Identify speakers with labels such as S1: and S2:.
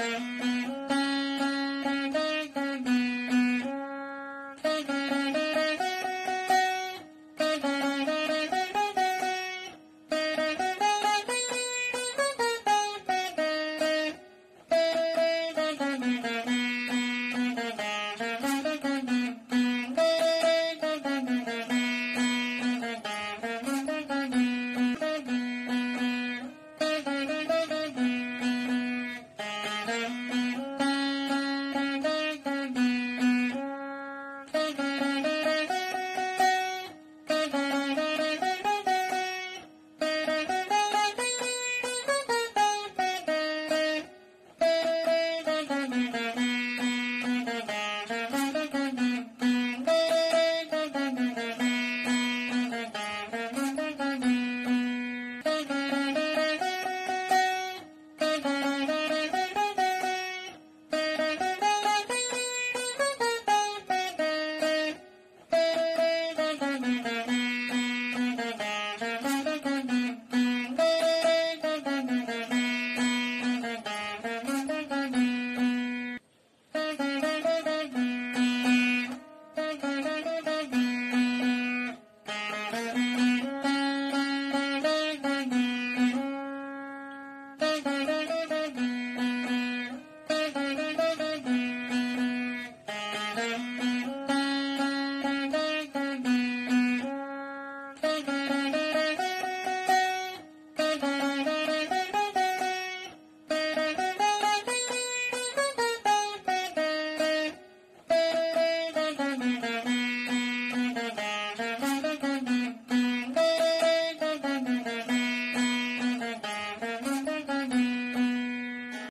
S1: home.